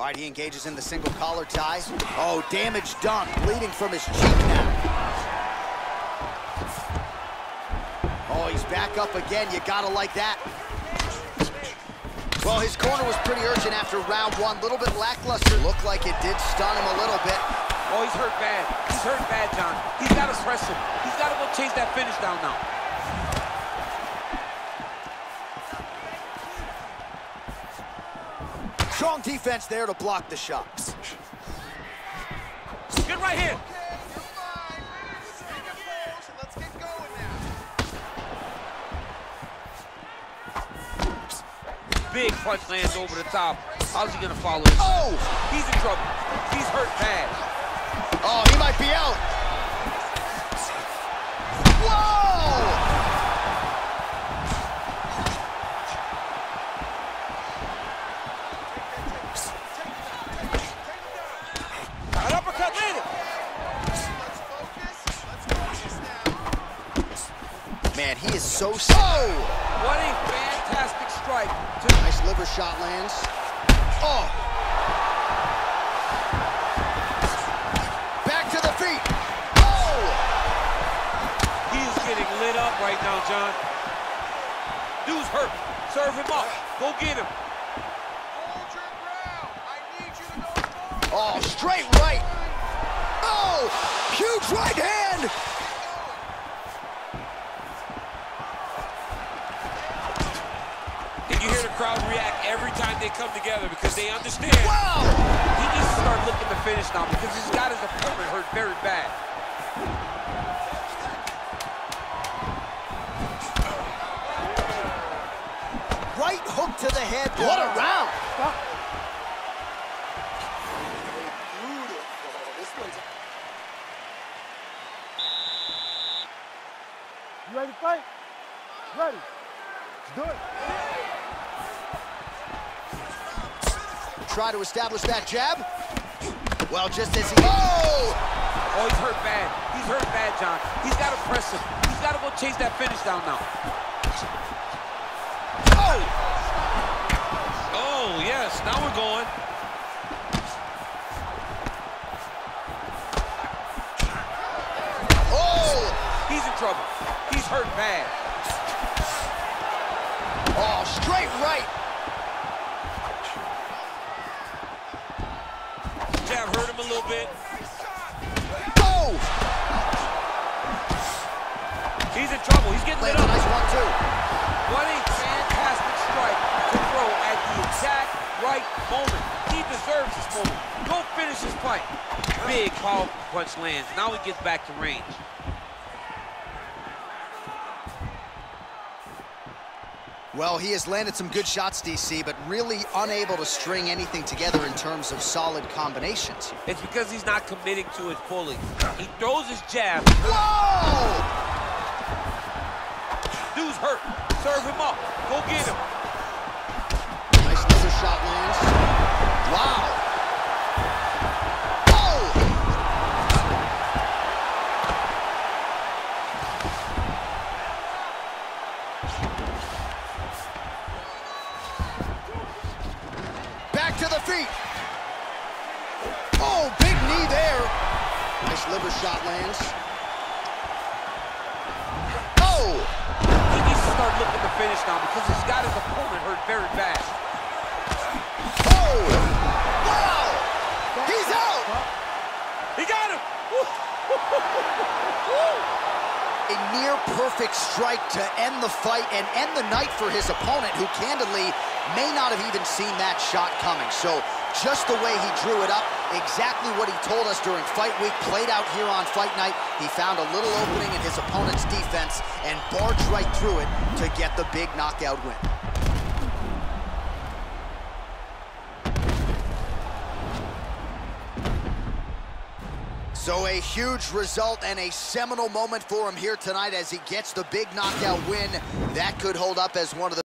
All right, he engages in the single collar tie. Oh, damaged dunk, bleeding from his cheek now. Oh, he's back up again. You gotta like that. Well, his corner was pretty urgent after round one. Little bit lackluster. Looked like it did stun him a little bit. Oh, he's hurt bad. He's hurt bad, Jon. He's got to press him. He's got to go chase that finish down now. Strong defense there to block the shots. Good right here. Big punch lands over the top. How's he gonna follow this? Oh! He's in trouble. He's hurt bad. Oh, he might be out. He is so slow. What a fantastic strike. To Nice liver shot lands. Oh! Back to the feet. Oh! He is getting lit up right now, Jon. Dude's hurt. Serve him up. Go get him. Oh, straight right. Oh! Huge right hand. Crowd react every time they come together because they understand. Wow! He needs to start looking to finish now because he's got his opponent hurt very bad. Right hook to the head. What a round. You ready to fight? Ready. Let's do it. Try to establish that jab. Well, just as he... Oh! Oh, he's hurt bad. He's hurt bad, Jon. He's got to press him. He's got to go chase that finish down now. Oh! Oh, yes. Now we're going. Oh! He's in trouble. He's hurt bad. Oh, straight right. Jab hurt him a little bit. Oh! He's in trouble. He's getting lit Lands a up. nice one, too. What a fantastic strike to throw at the exact right moment. He deserves this moment. Go finish his fight. Big power punch lands. Now he gets back to range. Well, he has landed some good shots, DC, but really unable to string anything together in terms of solid combinations. It's because he's not committing to it fully. He throws his jab. Whoa! Dude's hurt. Serve him up. Go get him. The feet. Oh, big knee there. Nice liver shot lands. Oh! He needs to start looking to finish now because he's got his opponent hurt very bad. Oh! Wow! He's out! He got him. Near perfect strike to end the fight and end the night for his opponent, who candidly may not have even seen that shot coming. So just the way he drew it up, exactly what he told us during fight week, played out here on fight night. He found a little opening in his opponent's defense and barged right through it to get the big knockout win. So a huge result and a seminal moment for him here tonight as he gets the big knockout win. That could hold up as one of the